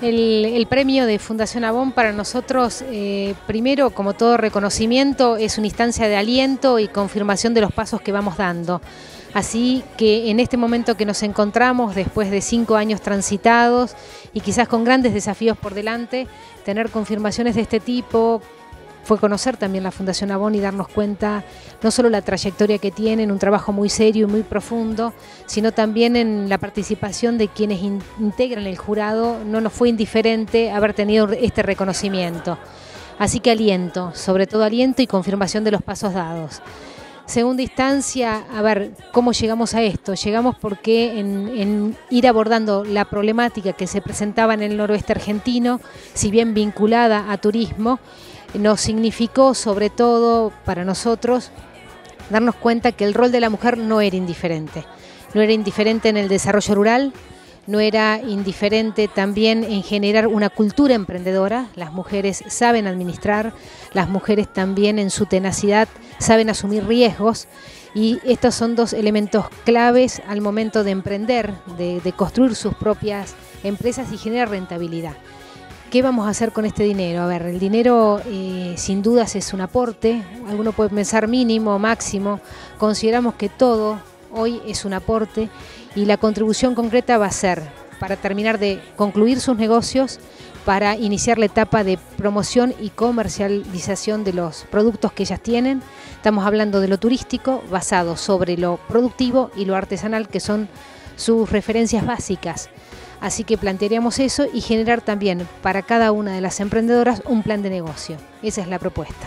El, premio de Fundación Avon para nosotros, eh, primero, como todo reconocimiento, es una instancia de aliento y confirmación de los pasos que vamos dando. Así que en este momento que nos encontramos, después de cinco años transitados y quizás con grandes desafíos por delante, tener confirmaciones de este tipo, fue conocer también la Fundación Avon y darnos cuenta no solo la trayectoria que tienen, un trabajo muy serio y muy profundo, sino también en la participación de quienes integran el jurado. No nos fue indiferente haber tenido este reconocimiento. Así que aliento, sobre todo aliento y confirmación de los pasos dados. Segunda instancia, a ver, ¿cómo llegamos a esto? Llegamos porque en, ir abordando la problemática que se presentaba en el noroeste argentino, si bien vinculada a turismo, nos significó sobre todo para nosotros darnos cuenta que el rol de la mujer no era indiferente. No era indiferente en el desarrollo rural, no era indiferente también en generar una cultura emprendedora. Las mujeres saben administrar, las mujeres también en su tenacidad saben asumir riesgos y estos son dos elementos claves al momento de emprender, de, de construir sus propias empresas y generar rentabilidad. ¿Qué vamos a hacer con este dinero? A ver, el dinero eh, sin dudas es un aporte, alguno puede pensar mínimo, máximo, consideramos que todo hoy es un aporte y la contribución concreta va a ser para terminar de concluir sus negocios, para iniciar la etapa de promoción y comercialización de los productos que ellas tienen. Estamos hablando de lo turístico basado sobre lo productivo y lo artesanal, que son sus referencias básicas. Así que plantearíamos eso y generar también para cada una de las emprendedoras un plan de negocio. Esa es la propuesta.